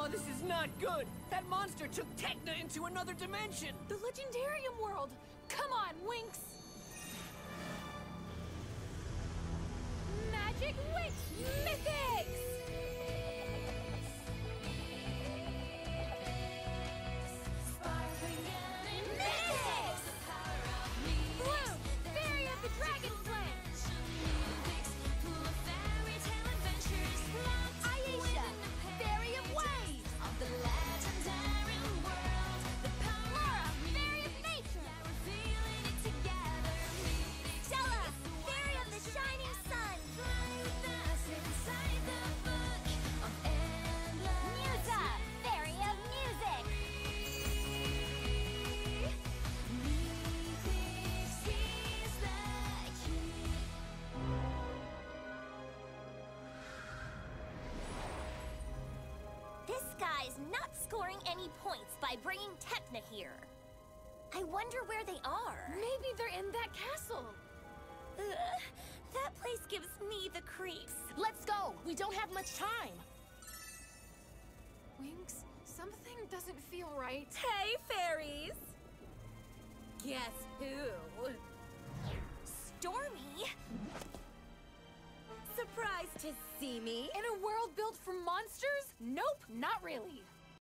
Oh, this is not good! That monster took Tecna into another dimension! The Legendarium world! Come on, Winx! Magic Winx scoring any points by bringing Tecna here. I wonder where they are. Maybe they're in that castle. Ugh, that place gives me the creeps. Let's go! We don't have much time! Winx, something doesn't feel right. Hey, fairies! Guess who? Stormy? Surprised to see me? In a world built for monsters? Nope, not really.